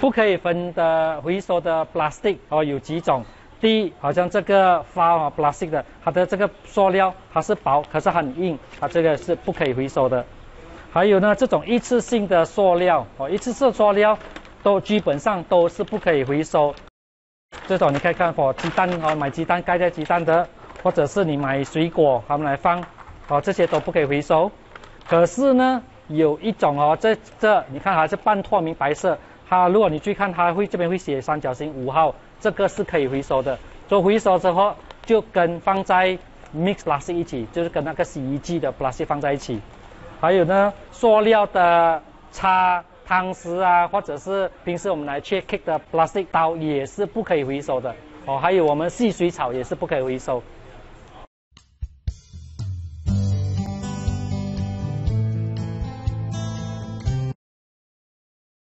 不可以分的回收的 plastic 哦有几种。第一，好像这个发啊 plastic 的，它的这个塑料它是薄，可是很硬，它这个是不可以回收的。还有呢，这种一次性的塑料哦，一次性塑料都基本上都是不可以回收。这种你可以看，哦，鸡蛋哦，买鸡蛋盖在鸡蛋的，或者是你买水果他们来放哦，这些都不可以回收。可是呢，有一种哦，这这你看还是半透明白色，它如果你去看，它会这边会写三角形五号。这个是可以回收的，做回收之后就跟放在 mix plastic 一起，就是跟那个洗衣机的 plastic 放在一起。还有呢，塑料的叉、汤匙啊，或者是平时我们来切 cake 的 plastic 刀也是不可以回收的。哦，还有我们细水草也是不可以回收。